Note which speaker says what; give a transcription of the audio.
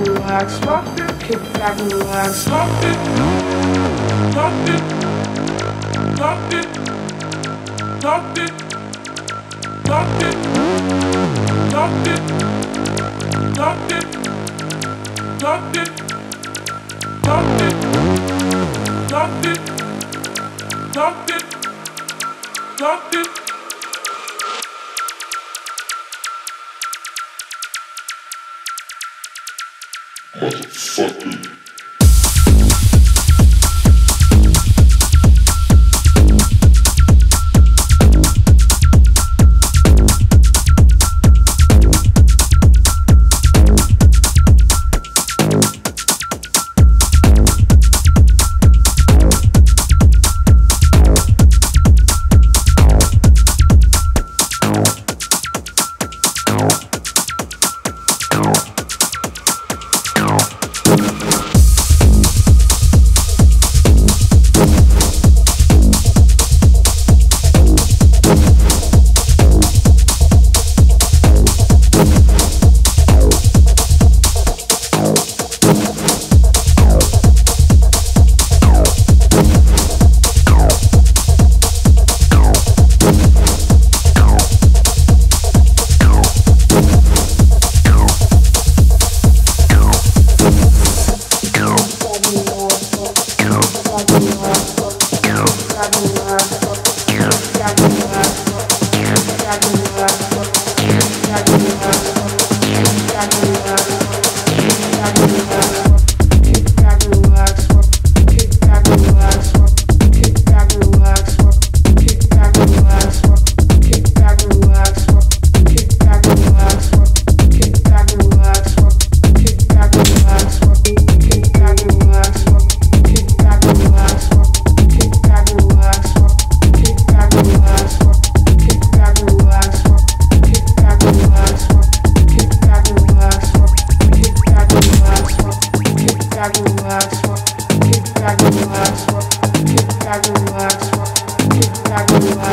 Speaker 1: relax, rock it, kick back, relax, rock it, rock it. Motherfucker. Wow. Relax.